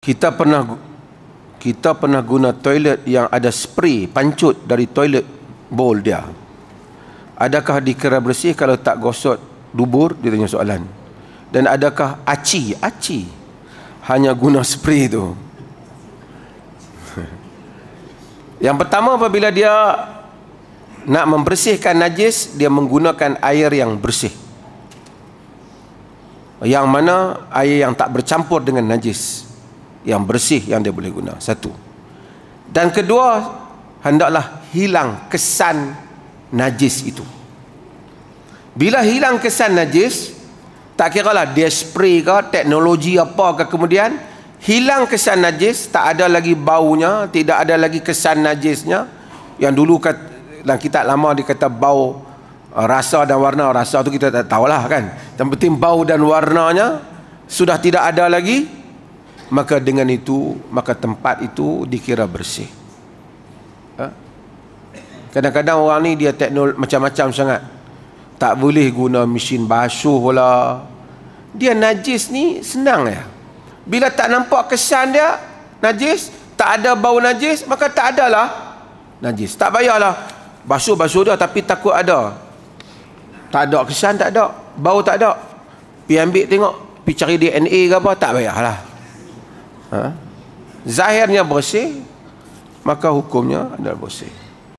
kita pernah kita pernah guna toilet yang ada spray pancut dari toilet bowl dia. Adakah dikira bersih kalau tak gosok dubur? Dia tanya soalan. Dan adakah aci? Aci. Hanya guna spray tu. Yang pertama apabila dia nak membersihkan najis, dia menggunakan air yang bersih. Yang mana air yang tak bercampur dengan najis yang bersih yang dia boleh guna. Satu. Dan kedua hendaklah hilang kesan najis itu. Bila hilang kesan najis tak kira lah dia spray ke teknologi apa ke kemudian hilang kesan najis tak ada lagi baunya tidak ada lagi kesan najisnya. Yang dulu kat, dalam kitab lama dia kata bau uh, rasa dan warna. Rasa tu kita tak tahulah kan. Yang penting bau dan warnanya sudah tidak ada lagi maka dengan itu maka tempat itu dikira bersih. Ha? kadang-kadang orang ni dia teknologi macam-macam sangat. Tak boleh guna mesin basuh lah dia najis ni senang ya. Bila tak nampak kesan dia najis tak ada bau najis maka tak adalah najis. Tak payahlah. Basuh-basuh dia tapi takut ada. Tak ada kesan tak ada. Bau tak ada. Pergi ambil tengok pergi cari DNA ke apa tak payahlah ha? zahirnya bersih maka hukumnya adalah bersih